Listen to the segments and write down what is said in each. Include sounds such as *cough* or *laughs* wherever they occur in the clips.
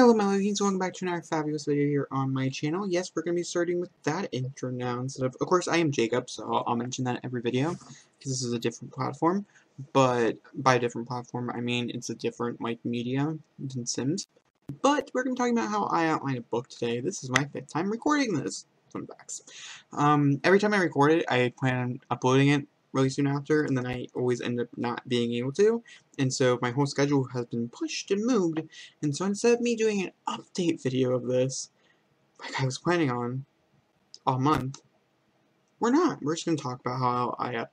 Hello my lovelies, welcome back to another fabulous video here on my channel. Yes, we're going to be starting with that intro now instead of, of course I am Jacob, so I'll, mention that in every video, because this is a different platform, but by different platform I mean it's a different like media than Sims. But we're going to be talking about how I outline a book today. This is my fifth time recording this. Fun facts. Um, every time I record it, I plan on uploading it really soon after, and then I always end up not being able to, and so my whole schedule has been pushed and moved, and so instead of me doing an update video of this, like I was planning on all month, we're not. We're just going to talk about how I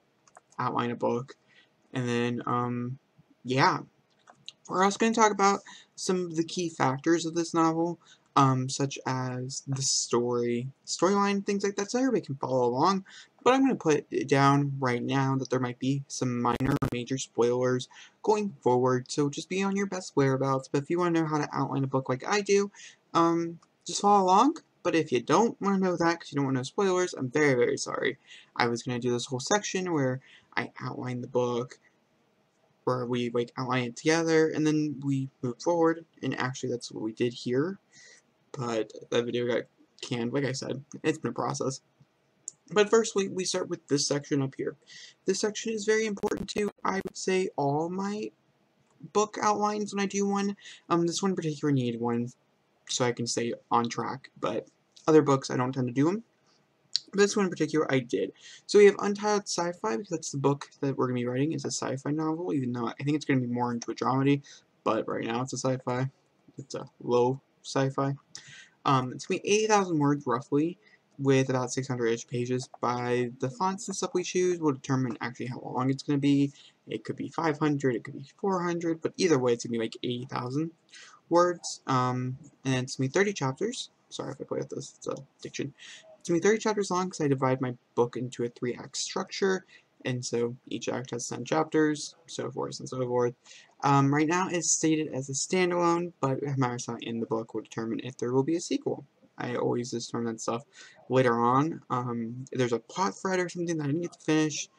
outline a book, and then, um, yeah. We're also going to talk about some of the key factors of this novel, um, such as the story, storyline, things like that, so everybody can follow along. But I'm going to put it down right now that there might be some minor or major spoilers going forward, so just be on your best whereabouts. But if you want to know how to outline a book like I do, um, just follow along. But if you don't want to know that because you don't want to know spoilers, I'm very, very sorry. I was going to do this whole section where I outline the book, where we like outline it together, and then we move forward, and actually that's what we did here but that video got canned, like I said. It's been a process. But first, we, we start with this section up here. This section is very important to, I would say, all my book outlines when I do one. Um, this one in particular needed one so I can stay on track, but other books I don't tend to do them. But this one in particular I did. So we have Untitled Sci-Fi, because that's the book that we're going to be writing. It's a sci-fi novel, even though I think it's going to be more into a dramedy, but right now it's a sci-fi. It's a low sci-fi. Um, it's going to be 80,000 words roughly, with about 600-ish pages. By the fonts and stuff we choose will determine actually how long it's going to be. It could be 500, it could be 400, but either way it's going to be like 80,000 words. Um, and it's going to be 30 chapters. Sorry if I play with this, it's a diction. It's going to be 30 chapters long because I divide my book into a three-act structure. And so each act has 10 chapters, so forth and so forth. Um, right now it's stated as a standalone, but Marissa in the book will determine if there will be a sequel. I always just turn that stuff later on. Um, there's a plot thread or something that I didn't get to finish,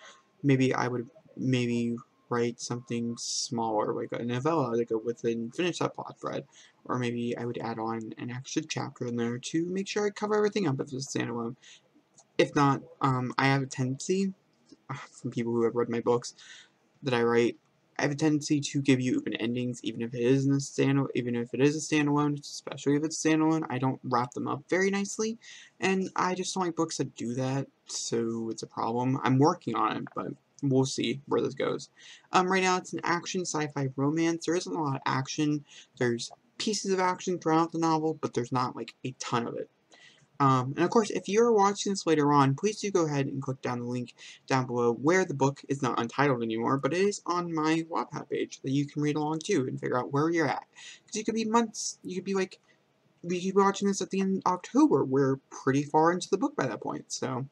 maybe I would maybe write something smaller, like a novella, like a within finish that plot thread. Or maybe I would add on an extra chapter in there to make sure I cover everything up if it's standalone. If not, um, I have a tendency, from people who have read my books, that I write I have a tendency to give you open endings, even if it is a standalone, even if it is a standalone, especially if it's standalone. I don't wrap them up very nicely, and I just don't like books that do that, so it's a problem. I'm working on it, but we'll see where this goes. Um, right now, it's an action sci-fi romance. There isn't a lot of action. There's pieces of action throughout the novel, but there's not like a ton of it. Um, and of course, if you're watching this later on, please do go ahead and click down the link down below where the book is not untitled anymore, but it is on my Wattpad page that you can read along to and figure out where you're at. Because you could be months, you could be like, we could be watching this at the end of October. We're pretty far into the book by that point, so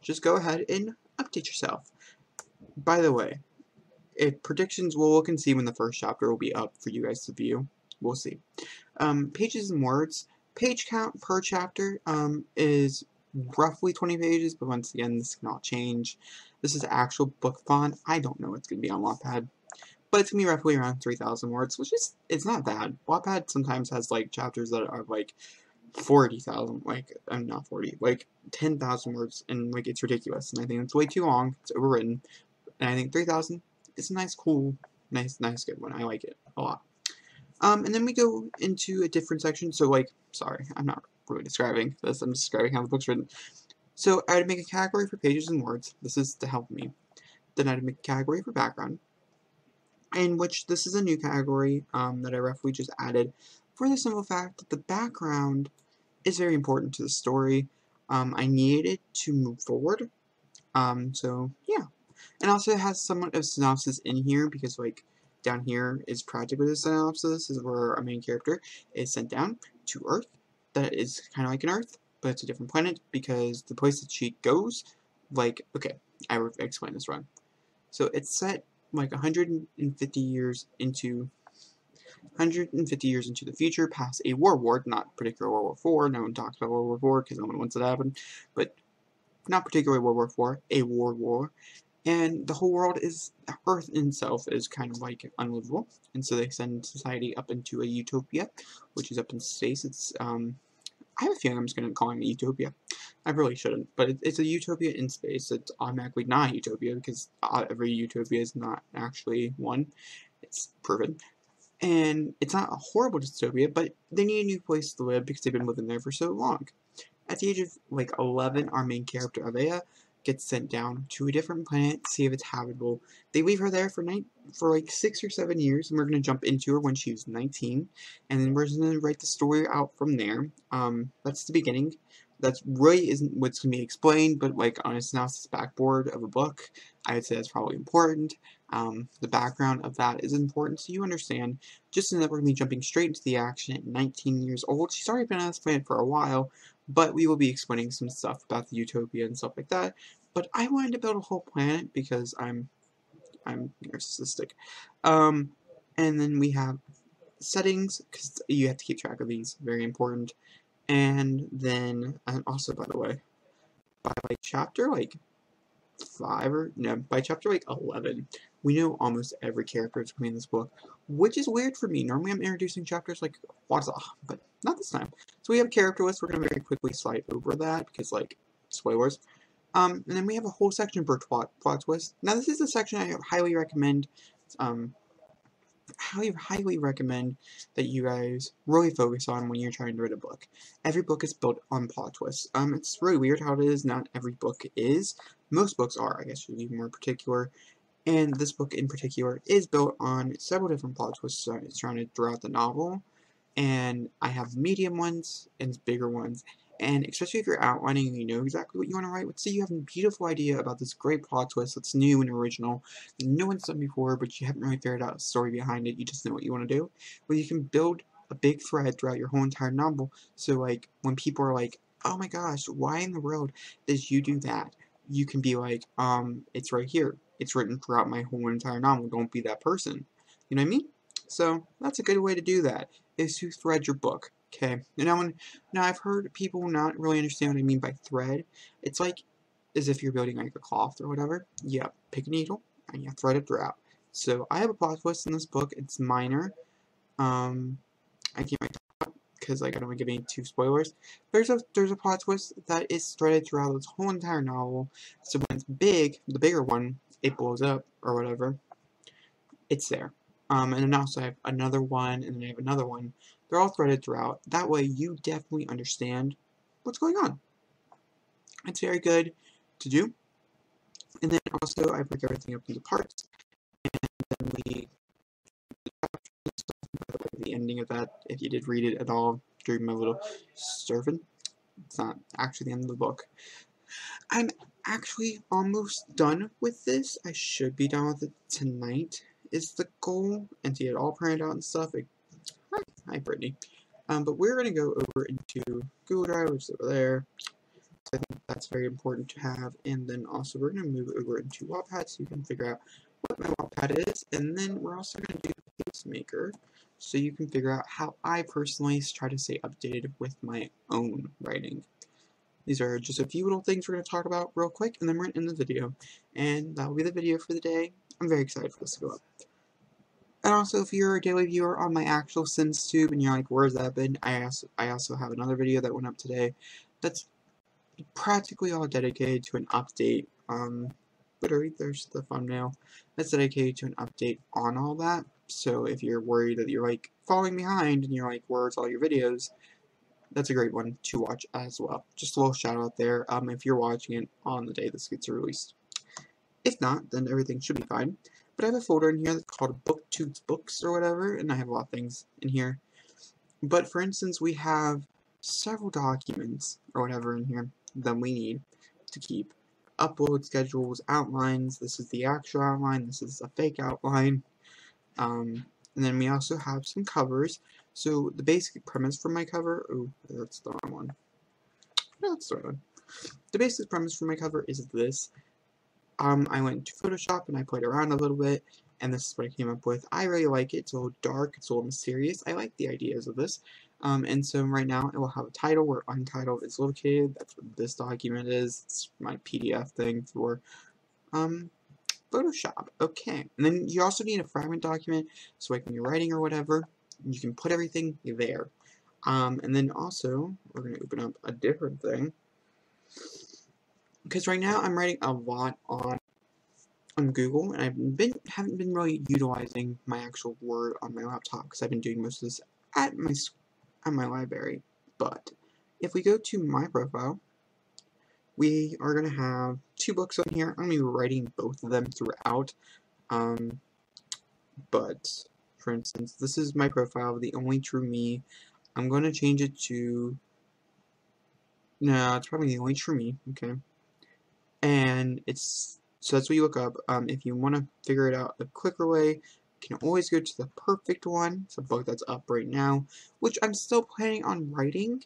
just go ahead and update yourself. By the way, if predictions, we'll look and see when the first chapter will be up for you guys to view. We'll see. Um, pages and words page count per chapter um, is roughly 20 pages, but once again, this can all change. This is actual book font. I don't know what's going to be on Wattpad, but it's going to be roughly around 3,000 words, which is, it's not bad. Wattpad sometimes has, like, chapters that are, like, 40,000, like, I'm not 40, like, 10,000 words, and, like, it's ridiculous, and I think it's way too long, it's overwritten, and I think 3,000 is a nice, cool, nice, nice, good one. I like it a lot. Um, and then we go into a different section. So, like, sorry, I'm not really describing this. I'm describing how the book's written. So, I would make a category for pages and words. This is to help me. Then I'd make a category for background, in which this is a new category um, that I roughly just added for the simple fact that the background is very important to the story. Um, I needed it to move forward. Um, so, yeah. And also it has somewhat of synopsis in here because, like, down here is practically the synopsis, is where our main character is sent down to Earth. That is kind of like an Earth, but it's a different planet because the place that she goes, like, okay, I explained this wrong. So it's set like 150 years into 150 years into the future, past a war war, not particular World War IV, no one talks about World War IV because no one wants it to happen, but not particularly World War IV, a war war, and the whole world is Earth itself is kind of like unlivable, and so they send society up into a utopia, which is up in space. It's um, I have a feeling I'm just going to call it a utopia. I really shouldn't, but it, it's a utopia in space. It's automatically not a utopia because every utopia is not actually one. It's proven. And it's not a horrible dystopia, but they need a new place to live because they've been living there for so long. At the age of like 11, our main character, Avea, gets sent down to a different planet see if it's habitable. They leave her there for night for like six or seven years, and we're gonna jump into her when she's 19, and then we're gonna write the story out from there. Um, that's the beginning. That really isn't what's gonna be explained, but like on a synopsis backboard of a book, I would say that's probably important. Um, the background of that is important so you understand. Just so that we're gonna be jumping straight into the action at 19 years old. She's already been on this planet for a while, but we will be explaining some stuff about the utopia and stuff like that. But I wanted to build a whole planet because I'm I'm narcissistic. Um, and then we have settings because you have to keep track of these, very important. And then, and also by the way, by chapter like five or no, by chapter like eleven, we know almost every character that's coming in this book, which is weird for me. Normally I'm introducing chapters like Waza, but not this time. So we have a character list. We're going to very quickly slide over that because, like, spoilers. Um, and then we have a whole section for plot, plot twist. Now this is a section I highly recommend, um, highly, highly recommend that you guys really focus on when you're trying to write a book. Every book is built on plot twists. Um, it's really weird how it is. Not every book is. Most books are, I guess, to be more particular. And this book in particular is built on several different plot twists surrounded throughout the novel. And I have medium ones and bigger ones. And especially if you're outlining and you know exactly what you want to write, let's say you have a beautiful idea about this great plot twist that's new and original, that no one's done before, but you haven't really figured out a story behind it, you just know what you want to do. Well, you can build a big thread throughout your whole entire novel, so like, when people are like, oh my gosh, why in the world did you do that? You can be like, um, it's right here it's written throughout my whole entire novel. Don't be that person. You know what I mean? So that's a good way to do that, is to thread your book. Okay. And now, when, now I've heard people not really understand what I mean by thread. It's like as if you're building like a cloth or whatever. Yeah, pick a needle and you thread it throughout. So I have a plot twist in this book. It's minor. Um, I can't because like I don't want to give any two spoilers. There's a there's a plot twist that is threaded throughout this whole entire novel. So when it's big, the bigger one, it blows up or whatever, it's there. Um, and then also I have another one, and then I have another one. They're all threaded throughout. That way you definitely understand what's going on. It's very good to do. And then also I break everything up into parts. And then we the ending of that, if you did read it at all during my little servant, it's not actually the end of the book. I'm actually almost done with this. I should be done with it tonight is the goal and to get it all printed out and stuff. Like, hi, Brittany. Um, but we're going to go over into Google Drive, which is over there. I think that's very important to have. And then also we're going to move over into Wattpad so you can figure out what my Wattpad is. And then we're also going to do Pacemaker so you can figure out how I personally try to stay updated with my own writing. These are just a few little things we're going to talk about real quick, and then we're going to end the video. And that will be the video for the day. I'm very excited for this to go up. And also, if you're a daily viewer on my actual Sims tube, and you're like, where's that been? I also, I also have another video that went up today that's practically all dedicated to an update. Um, literally, there's the thumbnail. That's dedicated to an update on all that. So if you're worried that you're like falling behind and you're like, where's all your videos? that's a great one to watch as well. Just a little shout out there um, if you're watching it on the day this gets released. If not, then everything should be fine. But I have a folder in here that's called BookTube's Books or whatever, and I have a lot of things in here. But for instance, we have several documents or whatever in here that we need to keep. Upload schedules, outlines, this is the actual outline, this is a fake outline. Um, and then we also have some covers. So the basic premise for my cover, oh, that's the wrong one. No, that's the right one. The basic premise for my cover is this. Um, I went to Photoshop and I played around a little bit, and this is what I came up with. I really like it. It's a little dark. It's a little mysterious. I like the ideas of this. Um, and so right now it will have a title where Untitled is located. That's what this document is. It's my PDF thing for um, Photoshop. Okay, and then you also need a fragment document, so like when you're writing or whatever, you can put everything there. Um, and then also, we're going to open up a different thing. Because right now I'm writing a lot on on Google, and I've been haven't been really utilizing my actual Word on my laptop because I've been doing most of this at my at my library. But if we go to my profile, we are going to have two books on here. I'm going to be writing both of them throughout. Um, but, for instance, this is my profile, the only true me. I'm going to change it to... No, it's probably the only true me, okay. And it's... So that's what you look up. Um, if you want to figure it out a quicker way, can always go to the perfect one. It's a book that's up right now, which I'm still planning on writing.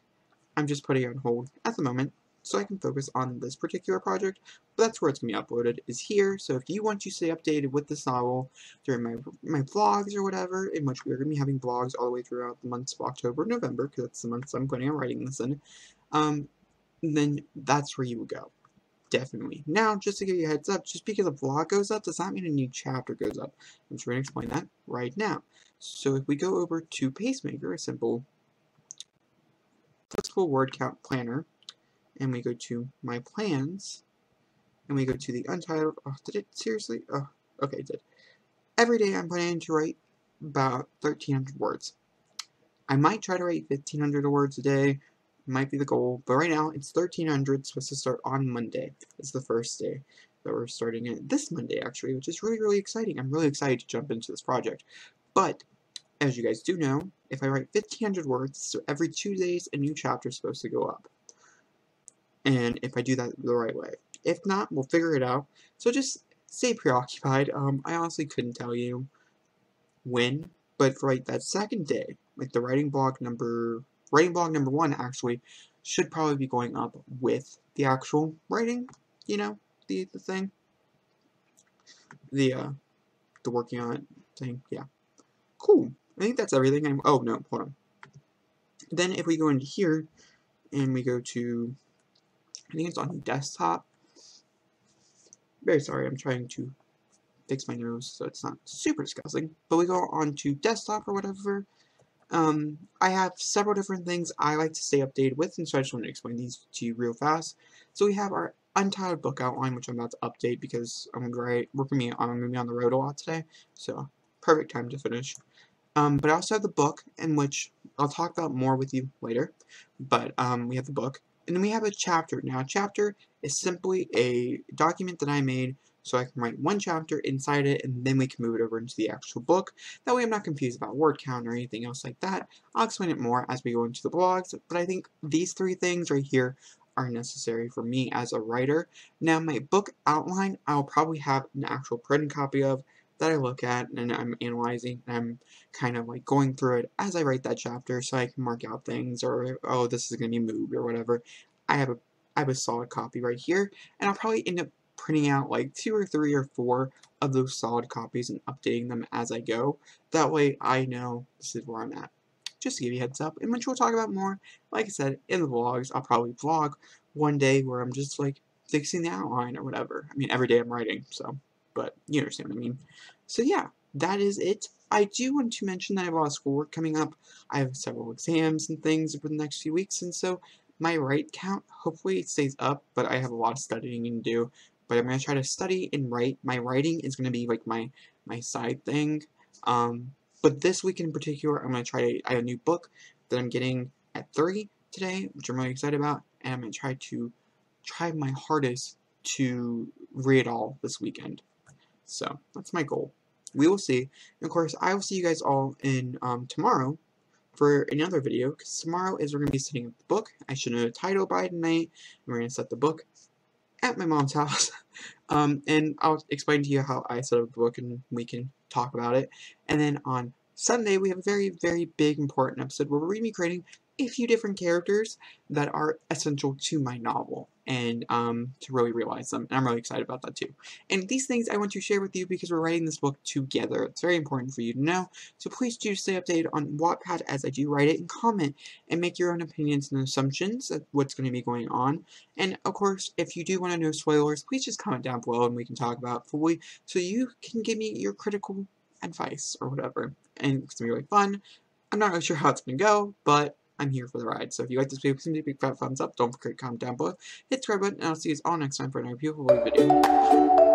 I'm just putting it on hold at the moment so I can focus on this particular project. But that's where it's going to be uploaded, is here. So if you want to stay updated with this novel during my, my vlogs or whatever, in which we're going to be having vlogs all the way throughout the months of October November, because that's the months I'm planning on writing this in, um, then that's where you would go. Definitely. Now, just to give you a heads up, just because a vlog goes up does not mean a new chapter goes up. I'm just going to explain that right now. So if we go over to Pacemaker, a simple flexible word count planner, and we go to my plans, and we go to the untitled, oh, did it seriously? Oh, okay, it did. Every day I'm planning to write about 1,300 words. I might try to write 1,500 words a day, might be the goal, but right now it's 1,300, supposed to start on Monday. It's the first day that we're starting it this Monday, actually, which is really, really exciting. I'm really excited to jump into this project. But, as you guys do know, if I write 1,500 words, so every two days a new chapter is supposed to go up and if I do that the right way. If not, we'll figure it out. So just stay preoccupied. Um, I honestly couldn't tell you when, but for like that second day, like the writing blog number, writing blog number one actually should probably be going up with the actual writing, you know, the, the thing. The, uh, the working on it thing, yeah. Cool. I think that's everything. I'm, oh, no, hold on. Then if we go into here, and we go to I think it's on desktop. Very sorry, I'm trying to fix my nose so it's not super disgusting. But we go on to desktop or whatever. Um, I have several different things I like to stay updated with, and so I just want to explain these to you real fast. So we have our untitled book outline, which I'm about to update because I'm to we're to be, I'm going to be on the road a lot today, so perfect time to finish. Um, but I also have the book, in which I'll talk about more with you later, but um, we have the book. And then we have a chapter. Now, a chapter is simply a document that I made so I can write one chapter inside it, and then we can move it over into the actual book. That way I'm not confused about word count or anything else like that. I'll explain it more as we go into the blogs, but I think these three things right here are necessary for me as a writer. Now, my book outline, I'll probably have an actual printed copy of, that I look at and I'm analyzing and I'm kind of like going through it as I write that chapter so I can mark out things or oh this is going to be moved or whatever. I have a I have a solid copy right here and I'll probably end up printing out like two or three or four of those solid copies and updating them as I go. That way I know this is where I'm at. Just to give you a heads up, and which we'll talk about more, like I said, in the vlogs, I'll probably vlog one day where I'm just like fixing the outline or whatever. I mean, every day I'm writing, so but you understand what I mean. So yeah, that is it. I do want to mention that I have a lot of schoolwork coming up. I have several exams and things over the next few weeks, and so my write count hopefully stays up, but I have a lot of studying to do. But I'm going to try to study and write. My writing is going to be like my, my side thing. Um, but this week in particular, I'm going to try to, I have a new book that I'm getting at 3 today, which I'm really excited about, and I'm going to try to try my hardest to read all this weekend. So that's my goal. We will see. And of course, I will see you guys all in um, tomorrow for another video, because tomorrow is we're going to be setting up the book. I should know the title by tonight. And we're going to set the book at my mom's *laughs* house. um, and I'll explain to you how I set up the book, and we can talk about it. And then on Sunday, we have a very, very big, important episode where we're going to be creating a few different characters that are essential to my novel and um, to really realize them. And I'm really excited about that too. And these things I want to share with you because we're writing this book together. It's very important for you to know. So please do stay updated on Wattpad as I do write it and comment and make your own opinions and assumptions of what's going to be going on. And of course, if you do want to know spoilers, please just comment down below and we can talk about it fully so you can give me your critical advice or whatever. And it's going to be really fun. I'm not really sure how it's going to go, but I'm here for the ride. So if you like this video, please give me a big fat thumbs up. Don't forget to comment down below. Hit subscribe button, and I'll see you all next time for another beautiful video.